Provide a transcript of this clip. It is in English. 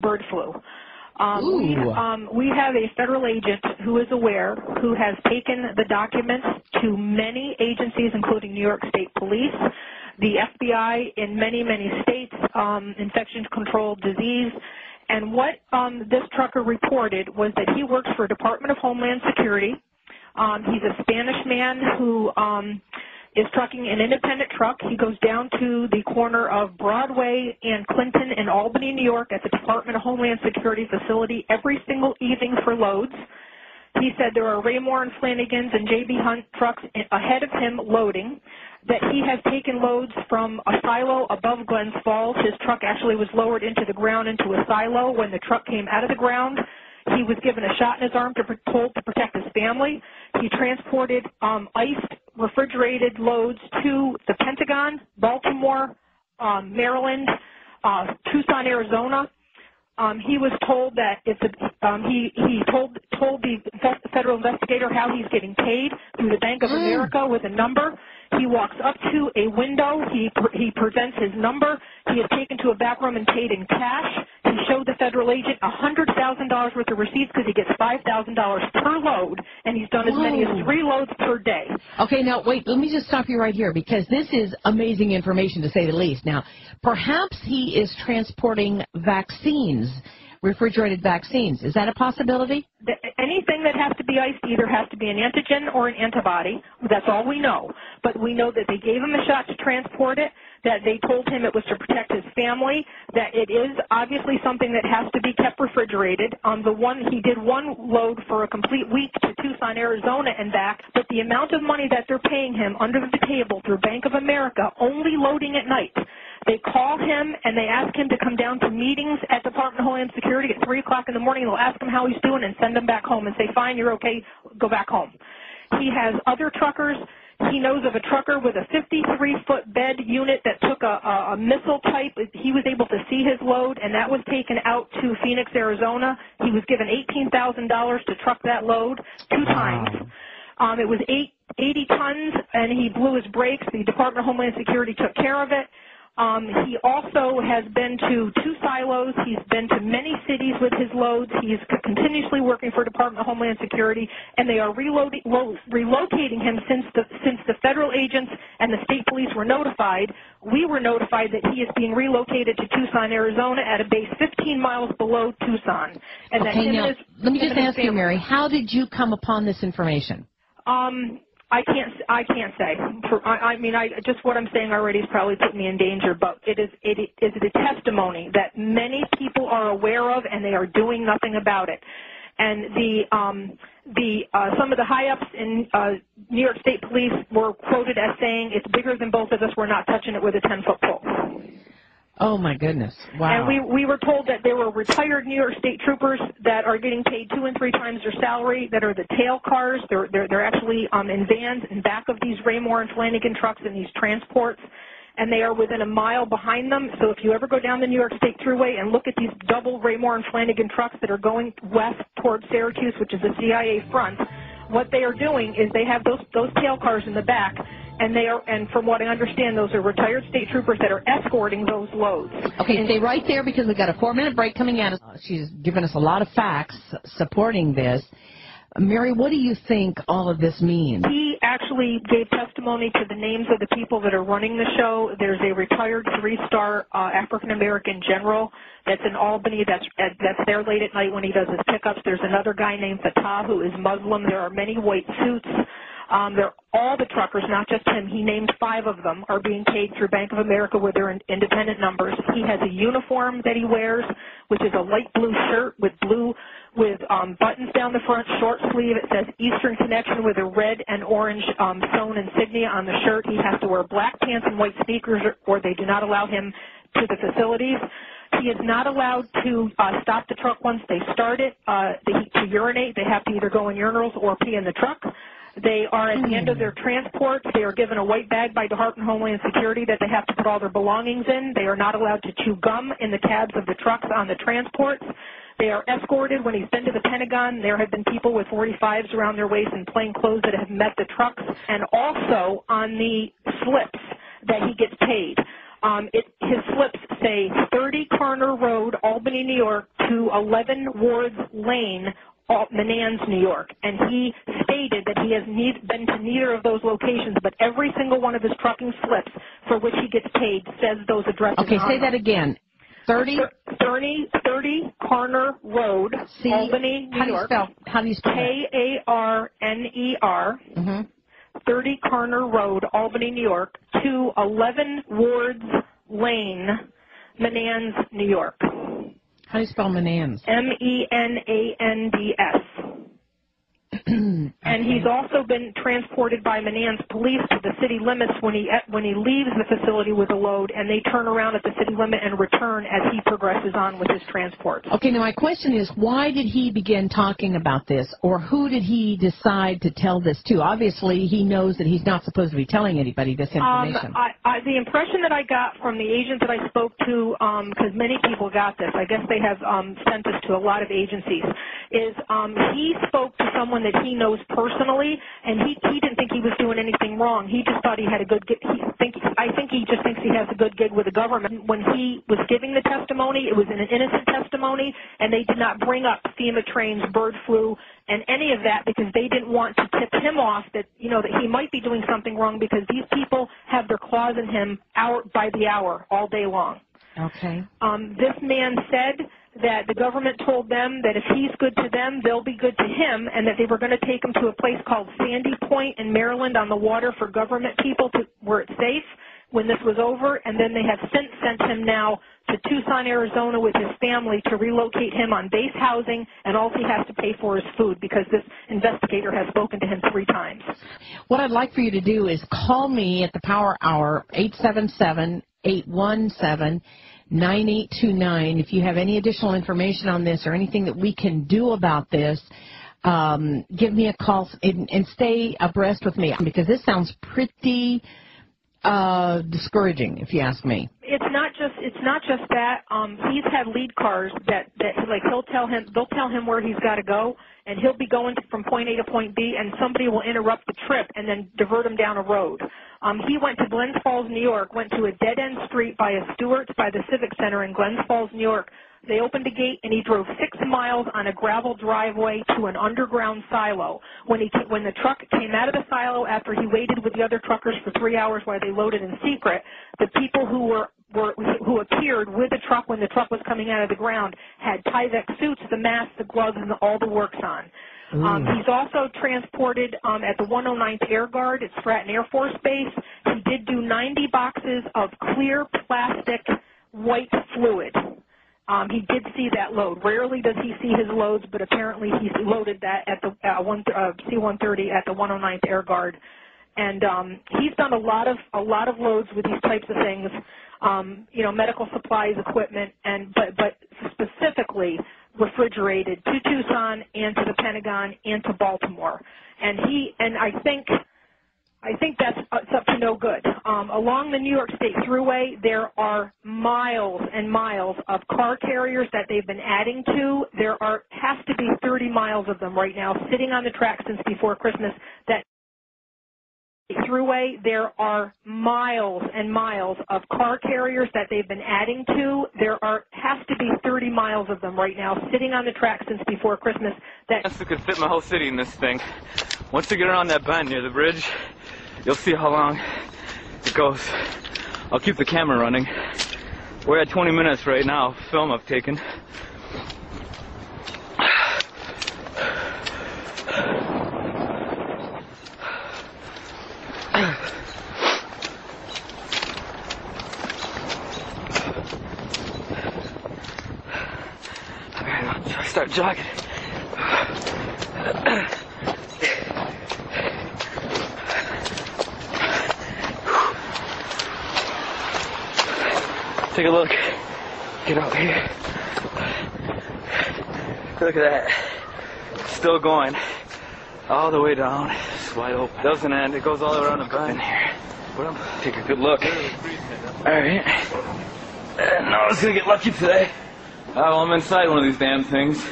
bird flu. Um, we, um, we have a federal agent who is aware, who has taken the documents to many agencies, including New York State Police, the FBI in many, many states, um, infection control disease. And what um, this trucker reported was that he works for Department of Homeland Security. Um, he's a Spanish man who um, is trucking an independent truck. He goes down to the corner of Broadway and Clinton in Albany, New York at the Department of Homeland Security facility every single evening for loads. He said there are Raymour and Flanigan's and JB Hunt trucks ahead of him loading, that he has taken loads from a silo above Glens Falls. His truck actually was lowered into the ground into a silo. When the truck came out of the ground, he was given a shot in his arm to told to protect his family. He transported um, iced refrigerated loads to the Pentagon, Baltimore, um, Maryland, uh, Tucson, Arizona. Um, he was told that it's a, um, he he told told the federal investigator how he's getting paid through the Bank of mm. America with a number. He walks up to a window. He he presents his number. He is taken to a back room and paid in cash. He showed the federal agent $100,000 worth of receipts because he gets $5,000 per load, and he's done as many as three loads per day. Okay, now wait. Let me just stop you right here because this is amazing information to say the least. Now, perhaps he is transporting vaccines refrigerated vaccines. Is that a possibility? Anything that has to be iced either has to be an antigen or an antibody. That's all we know. But we know that they gave him a shot to transport it, that they told him it was to protect his family, that it is obviously something that has to be kept refrigerated. On the one he did one load for a complete week to Tucson, Arizona and back, but the amount of money that they're paying him under the table through Bank of America, only loading at night they call him and they ask him to come down to meetings at Department of Homeland Security at 3 o'clock in the morning. They'll ask him how he's doing and send him back home and say, fine, you're okay, go back home. He has other truckers. He knows of a trucker with a 53-foot bed unit that took a, a, a missile type. He was able to see his load, and that was taken out to Phoenix, Arizona. He was given $18,000 to truck that load two times. Um, it was eight, 80 tons, and he blew his brakes. The Department of Homeland Security took care of it. Um, he also has been to two silos. He's been to many cities with his loads. He's continuously working for Department of Homeland Security, and they are reloading, lo, relocating him since the since the federal agents and the state police were notified. We were notified that he is being relocated to Tucson, Arizona, at a base 15 miles below Tucson. And okay, now his, let me just ask you, Mary, how did you come upon this information? Um, I can't. I can't say. I, mean, I just what I'm saying already has probably put me in danger. But it is. It is a testimony that many people are aware of, and they are doing nothing about it. And the um, the uh, some of the high ups in uh, New York State Police were quoted as saying, "It's bigger than both of us. We're not touching it with a 10 foot pole." Oh my goodness! Wow. And we we were told that there were retired New York State troopers that are getting paid two and three times their salary. That are the tail cars. They're they're they're actually um, in vans in back of these Raymour and Flanigan trucks and these transports, and they are within a mile behind them. So if you ever go down the New York State Thruway and look at these double Raymour and Flanigan trucks that are going west towards Syracuse, which is the CIA front, what they are doing is they have those those tail cars in the back and they are, and from what I understand, those are retired state troopers that are escorting those loads. Okay, stay right there because we've got a four-minute break coming at us. She's given us a lot of facts supporting this. Mary, what do you think all of this means? He actually gave testimony to the names of the people that are running the show. There's a retired three-star uh, African American general that's in Albany. That's that's there late at night when he does his pickups. There's another guy named Fatah who is Muslim. There are many white suits. Um, they're all the truckers, not just him. He named five of them are being paid through Bank of America with their in, independent numbers. He has a uniform that he wears, which is a light blue shirt with blue with um, buttons down the front, short sleeve. It says Eastern Connection with a red and orange um, sewn insignia on the shirt. He has to wear black pants and white sneakers, or, they do not allow him to the facilities. He is not allowed to uh, stop the truck once they start it. Uh, they, to urinate, they have to either go in urinals or pee in the truck. They are at the end of their transport. They are given a white bag by Department of Homeland Security that they have to put all their belongings in. They are not allowed to chew gum in the cabs of the trucks on the transports. They are escorted when he's been to the Pentagon. There have been people with 45s around their waist in plain clothes that have met the trucks. And also on the slips that he gets paid. Um, it, his slips say 30 Karner Road, Albany, New York, to 11 Wards Lane, Menands, New York, and he stated that he has need, been to neither of those locations, but every single one of his trucking slips for which he gets paid says those addresses. Okay, say that again. 30? 30, 30 Karner Road, Albany, New how do you York. Spell, how do you spell K-A-R-N-E-R. Mm-hmm. 30 Karner Road, Albany, New York, to 11 Wards Lane, Menands, New York. How do you spell Menands? And he's also been transported by Menands police to the city limits when he when he leaves the facility with a load, and they turn around at the city limit and return as he progresses on with his transport. Okay, now my question is, why did he begin talking about this, or who did he decide to tell this to? Obviously, he knows that he's not supposed to be telling anybody this information. Um, I, I, the impression that I got from the agent that I spoke to, because um, many people got this, I guess they have um, sent this to a lot of agencies, is um, he spoke to someone that he knows personally, and he he didn't think he was doing anything wrong. He just thought he had a good gig. He think I think he just thinks he has a good gig with the government. When he was giving the testimony, it was an innocent testimony, and they did not bring up FEMA trains, bird flu, and any of that because they didn't want to tip him off that you know that he might be doing something wrong because these people have their claws in him hour by the hour all day long. Okay. Um, this man said that the government told them that if he's good to them, they'll be good to him, and that they were going to take him to a place called Sandy Point in Maryland on the water for government people to, where it's safe when this was over, and then they have since sent him now to Tucson, Arizona with his family to relocate him on base housing, and all he has to pay for is food because this investigator has spoken to him three times. What I'd like for you to do is call me at the Power Hour, 877 817 9829. If you have any additional information on this or anything that we can do about this, um, give me a call and, and, stay abreast with me because this sounds pretty uh, discouraging, if you ask me. It's not just it's not just that. Um, he's had lead cars that that like he'll tell him they'll tell him where he's got to go, and he'll be going from point A to point B, and somebody will interrupt the trip and then divert him down a road. Um, he went to Glens Falls, New York, went to a dead-end street by a Stewart's by the Civic Center in Glens Falls, New York. They opened a gate and he drove six miles on a gravel driveway to an underground silo. When he when the truck came out of the silo after he waited with the other truckers for three hours while they loaded in secret, the people who were were, who appeared with the truck when the truck was coming out of the ground had Tyvek suits, the mask, the gloves, and the, all the works on. Um, he's also transported um, at the 109th Air Guard at Stratton Air Force Base. He did do 90 boxes of clear plastic white fluid. Um, he did see that load. Rarely does he see his loads, but apparently he loaded that at the uh, one, uh, C-130 at the 109th Air Guard, and um, he's done a lot of a lot of loads with these types of things. Um, you know, medical supplies, equipment, and but but specifically refrigerated to Tucson and to the Pentagon and to Baltimore. And he and I think I think that's it's up to no good. Um, along the New York State Thruway, there are miles and miles of car carriers that they've been adding to. There are has to be 30 miles of them right now sitting on the track since before Christmas that thruway, there are miles and miles of car carriers that they've been adding to. There are has to be 30 miles of them right now sitting on the track since before Christmas. That I could fit my whole city in this thing. Once you get around that bend near the bridge, you'll see how long it goes. I'll keep the camera running. We're at 20 minutes right now. Film I've taken. Start jogging. Take a look. Get out here. Look at that. Still going. All the way down. It's wide open. Doesn't end. It goes all around the bend here. Take a good look. Alright. Now I was gonna get lucky today. Oh, I'm inside one of these damn things.